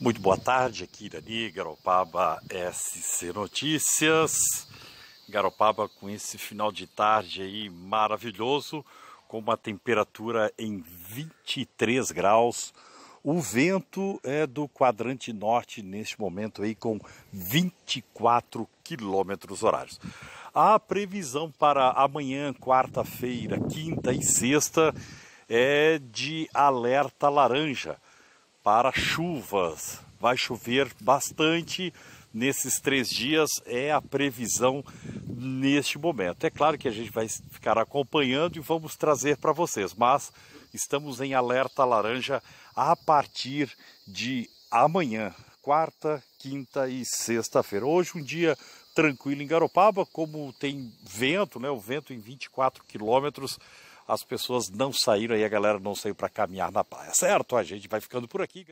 Muito boa tarde, aqui Irani, Garopaba SC Notícias. Garopaba com esse final de tarde aí maravilhoso, com uma temperatura em 23 graus. O vento é do quadrante norte neste momento aí com 24 quilômetros horários. A previsão para amanhã, quarta-feira, quinta e sexta é de alerta laranja para chuvas. Vai chover bastante nesses três dias, é a previsão neste momento. É claro que a gente vai ficar acompanhando e vamos trazer para vocês, mas estamos em alerta laranja a partir de amanhã, quarta, quinta e sexta-feira. Hoje um dia tranquilo em Garopaba, como tem vento, né? O vento em 24 quilômetros as pessoas não saíram e a galera não saiu para caminhar na praia, certo? A gente vai ficando por aqui.